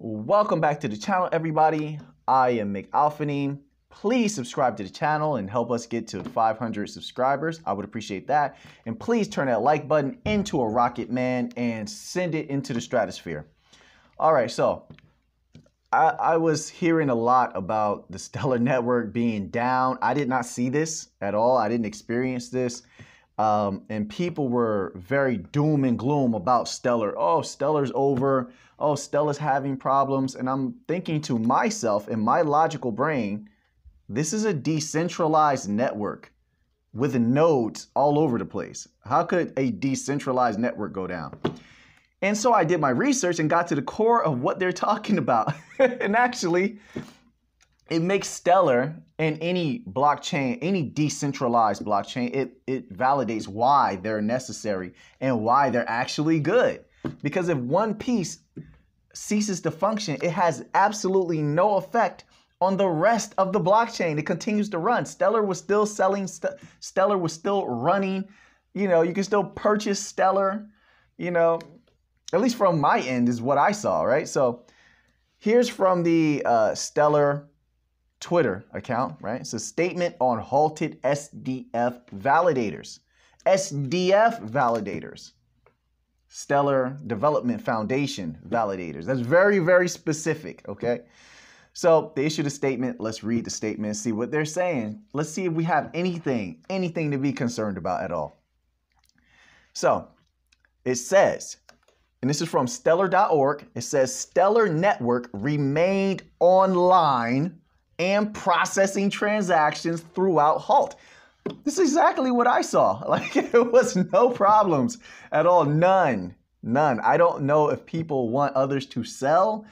Welcome back to the channel, everybody. I am McAlphanine. Please subscribe to the channel and help us get to 500 subscribers. I would appreciate that. And please turn that like button into a rocket man and send it into the stratosphere. All right, so I, I was hearing a lot about the Stellar Network being down. I did not see this at all. I didn't experience this. Um, and people were very doom and gloom about Stellar. Oh, Stellar's over. Oh, Stellar's having problems. And I'm thinking to myself in my logical brain, this is a decentralized network with nodes all over the place. How could a decentralized network go down? And so I did my research and got to the core of what they're talking about. and actually, it makes Stellar and any blockchain, any decentralized blockchain, it, it validates why they're necessary and why they're actually good. Because if one piece ceases to function, it has absolutely no effect on the rest of the blockchain. It continues to run. Stellar was still selling, St- Stellar was still running. You know, you can still purchase Stellar, you know, at least from my end is what I saw, right? So here's from the uh, Stellar Twitter account, right? It's a statement on halted SDF validators. SDF validators. Stellar Development Foundation validators. That's very, very specific, okay? So they issued a statement. Let's read the statement, see what they're saying. Let's see if we have anything, anything to be concerned about at all. So it says, and this is from stellar.org, it says Stellar Network remained online and processing transactions throughout halt. This is exactly what I saw. Like it was no problems at all. None. None. I don't know if people want others to sell.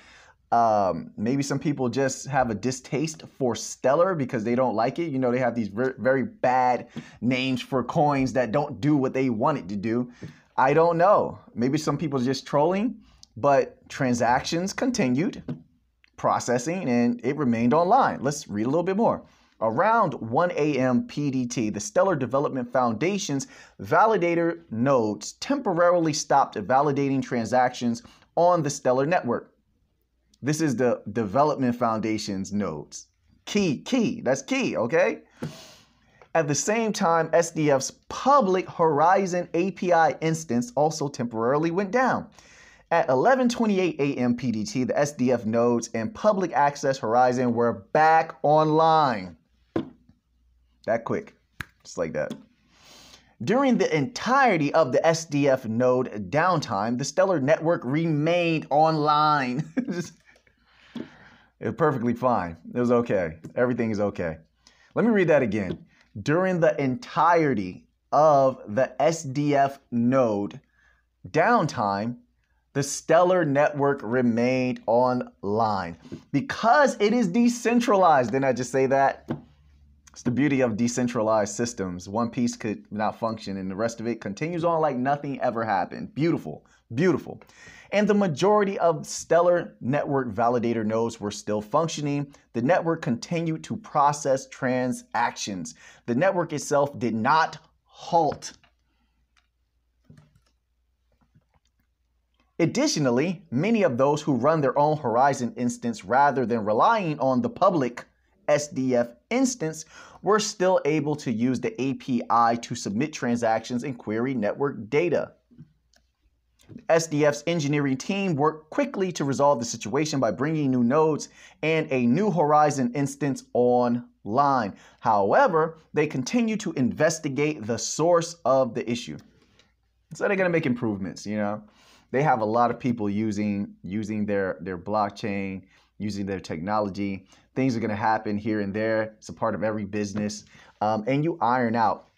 Um, maybe some people just have a distaste for Stellar because they don't like it. You know, they have these very, very bad names for coins that don't do what they want it to do. I don't know. Maybe some people are just trolling, but transactions continued processing and it remained online. Let's read a little bit more. Around 1 a.m. PDT, the Stellar Development Foundation's validator nodes temporarily stopped validating transactions on the Stellar network. This is the Development Foundation's nodes. Key, key, that's key, okay? At the same time, SDF's public Horizon API instance also temporarily went down. At 11:28 a.m. PDT, the SDF nodes and public access Horizon were back online. That quick, just like that. During the entirety of the SDF node downtime, the Stellar network remained online. it was perfectly fine. It was okay. Everything is okay. Let me read that again. During the entirety of the SDF node downtime, the Stellar network remained online. Because it is decentralized, didn't I just say that? It's the beauty of decentralized systems. One piece could not function and the rest of it continues on like nothing ever happened. Beautiful, beautiful. And the majority of Stellar network validator nodes were still functioning. The network continued to process transactions. The network itself did not halt. Additionally, many of those who run their own Horizon instance rather than relying on the public SDF instance were still able to use the API to submit transactions and query network data. SDF's engineering team worked quickly to resolve the situation by bringing new nodes and a new Horizon instance online. However, they continue to investigate the source of the issue. So they're going to make improvements, you know they have a lot of people using using their their blockchain, using their technology. Things are going to happen here and there. It's a part of every business, um, and you iron out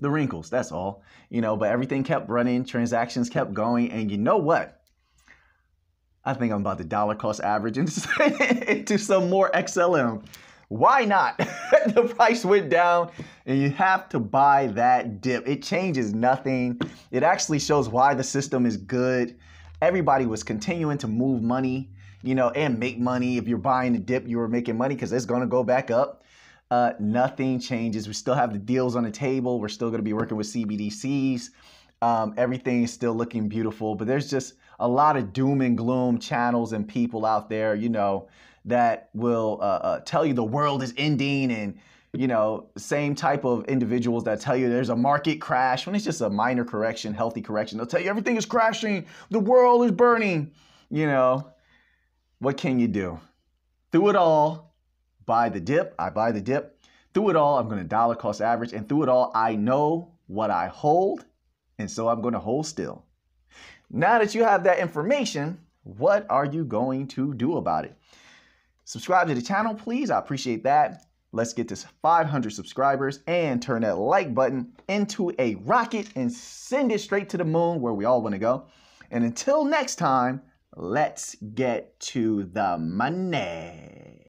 the wrinkles. That's all, you know. But everything kept running, transactions kept going, and you know what? I think I'm about to dollar cost average into, into some more XLM. Why not? the price went down and you have to buy that dip. It changes nothing. It actually shows why the system is good. Everybody was continuing to move money, you know, and make money. If you're buying the dip, you were making money because it's going to go back up. Uh, nothing changes. We still have the deals on the table. We're still going to be working with CBDCs. Um, everything is still looking beautiful, but there's just a lot of doom and gloom channels and people out there, you know, that will uh, uh, tell you the world is ending and you know, same type of individuals that tell you there's a market crash when it's just a minor correction, healthy correction. They'll tell you everything is crashing, the world is burning. You know, what can you do? Through it all, buy the dip. I buy the dip. Through it all, I'm going to dollar cost average. And through it all, I know what I hold. And so I'm going to hold still. Now that you have that information, what are you going to do about it? Subscribe to the channel, please. I appreciate that. Let's get to 500 subscribers and turn that like button into a rocket and send it straight to the moon where we all want to go. And until next time, let's get to the money.